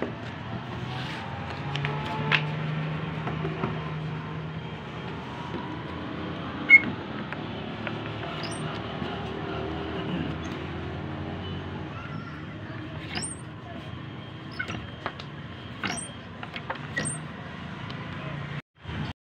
あ。